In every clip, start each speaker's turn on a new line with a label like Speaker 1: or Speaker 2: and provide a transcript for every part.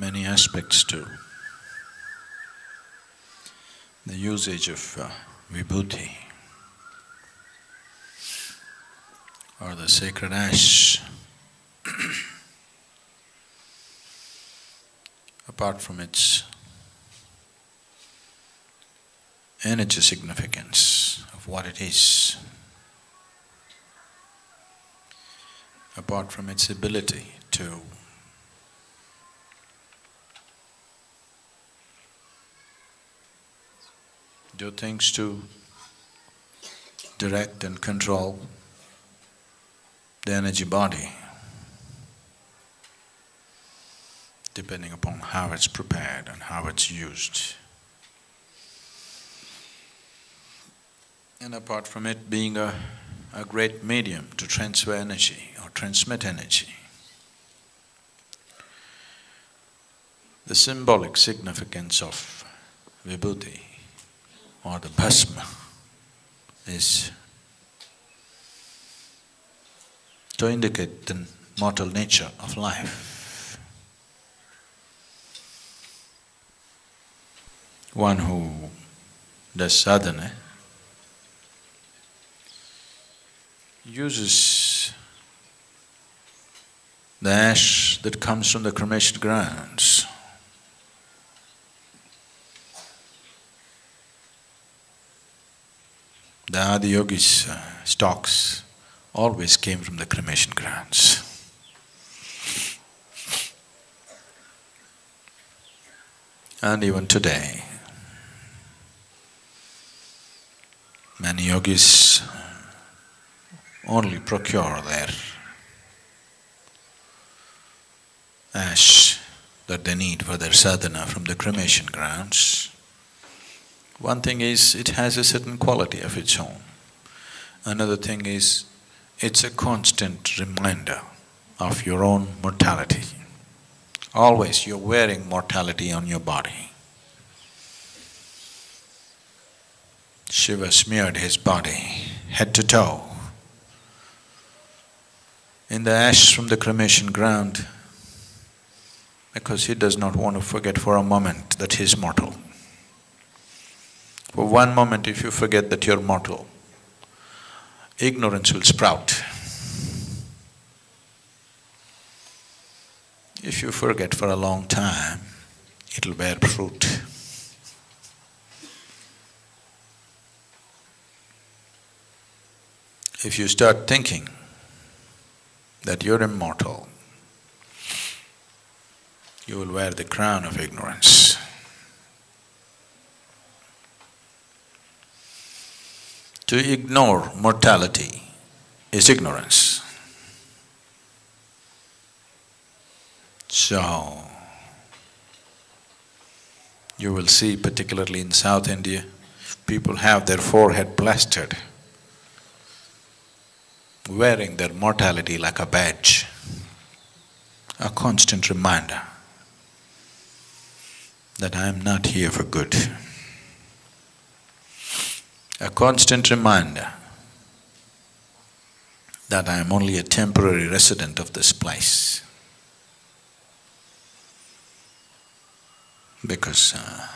Speaker 1: many aspects to the usage of uh, vibhuti or the sacred ash. Apart from its energy significance of what it is, apart from its ability to do things to direct and control the energy body, depending upon how it's prepared and how it's used. And apart from it being a, a great medium to transfer energy or transmit energy, the symbolic significance of vibhuti or the bhasma is to indicate the mortal nature of life. One who does sadhana uses the ash that comes from the cremation grounds The Adiyogi's uh, stocks always came from the cremation grounds. And even today, many yogis only procure their ash that they need for their sadhana from the cremation grounds. One thing is, it has a certain quality of its own. Another thing is, it's a constant reminder of your own mortality. Always you're wearing mortality on your body. Shiva smeared his body head to toe in the ash from the cremation ground because he does not want to forget for a moment that he is mortal. For one moment, if you forget that you're mortal, ignorance will sprout. If you forget for a long time, it'll bear fruit. If you start thinking that you're immortal, you will wear the crown of ignorance. To ignore mortality is ignorance. So, you will see particularly in South India, people have their forehead plastered, wearing their mortality like a badge, a constant reminder that I am not here for good a constant reminder that I am only a temporary resident of this place. Because uh,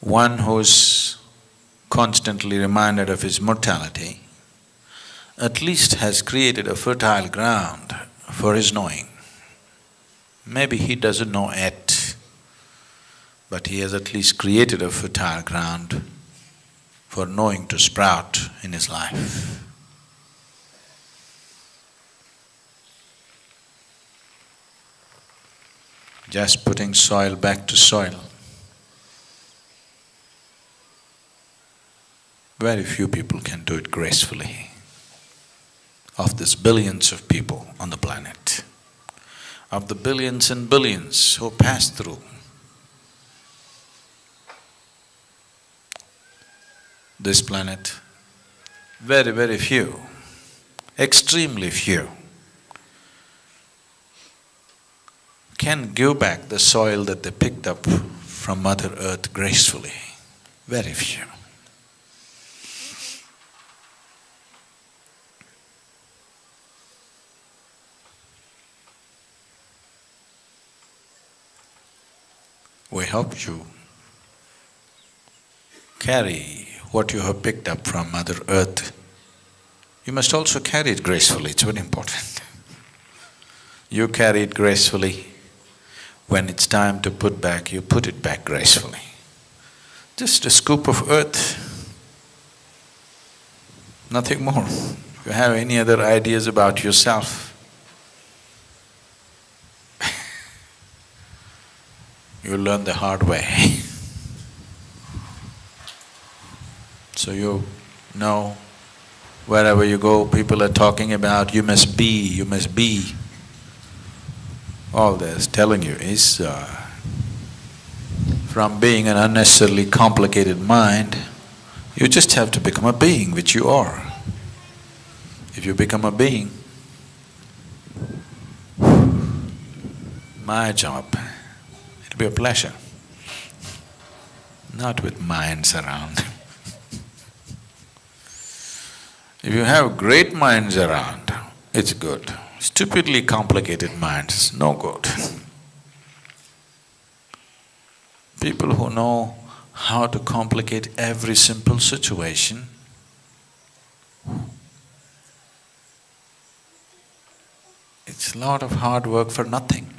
Speaker 1: one who's constantly reminded of his mortality at least has created a fertile ground for his knowing. Maybe he doesn't know yet, but he has at least created a fertile ground for knowing to sprout in his life. Just putting soil back to soil. Very few people can do it gracefully. Of these billions of people on the planet, of the billions and billions who pass through this planet, very, very few, extremely few, can give back the soil that they picked up from Mother Earth gracefully. Very few. we help you carry what you have picked up from Mother Earth. You must also carry it gracefully, it's very important. You carry it gracefully. When it's time to put back, you put it back gracefully. Just a scoop of earth, nothing more. If you have any other ideas about yourself, you learn the hard way. so you know, wherever you go, people are talking about you must be, you must be. All this telling you is uh, from being an unnecessarily complicated mind, you just have to become a being, which you are. If you become a being, my job, it'll be a pleasure. Not with minds around. if you have great minds around, it's good. Stupidly complicated minds, no good. People who know how to complicate every simple situation, it's a lot of hard work for nothing.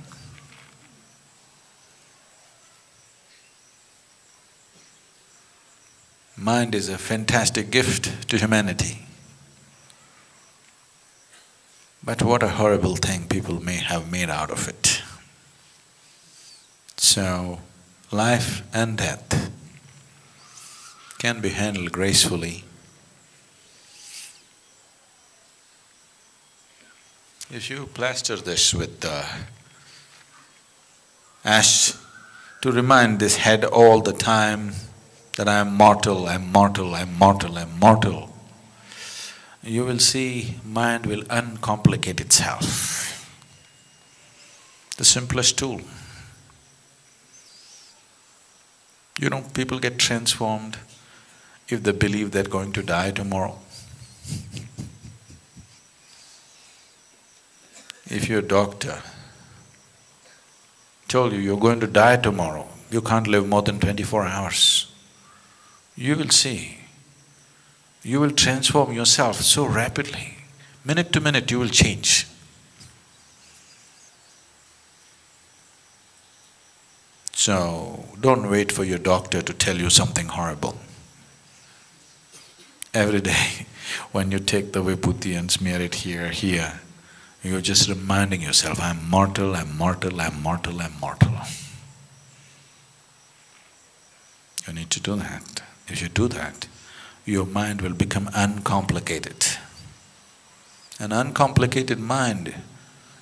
Speaker 1: Mind is a fantastic gift to humanity. But what a horrible thing people may have made out of it. So, life and death can be handled gracefully. If you plaster this with uh, ash to remind this head all the time that I am mortal, I am mortal, I am mortal, I am mortal, you will see mind will uncomplicate itself. The simplest tool. You know, people get transformed if they believe they're going to die tomorrow. If your doctor told you you're going to die tomorrow, you can't live more than twenty-four hours, you will see, you will transform yourself so rapidly. Minute to minute you will change. So, don't wait for your doctor to tell you something horrible. Every day, when you take the vibhuti and smear it here, here, you're just reminding yourself, I'm mortal, I'm mortal, I'm mortal, I'm mortal. You need to do that. If you do that, your mind will become uncomplicated. An uncomplicated mind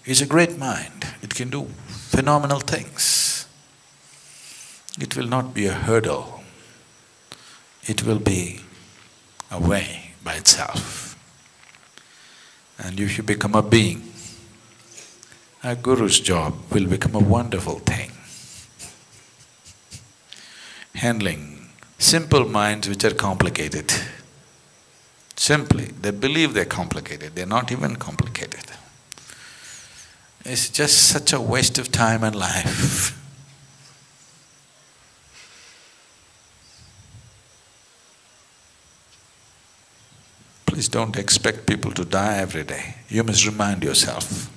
Speaker 1: is a great mind. It can do phenomenal things. It will not be a hurdle. It will be a way by itself. And if you become a being, a guru's job will become a wonderful thing. Handling simple minds which are complicated. Simply, they believe they're complicated, they're not even complicated. It's just such a waste of time and life. Please don't expect people to die every day. You must remind yourself.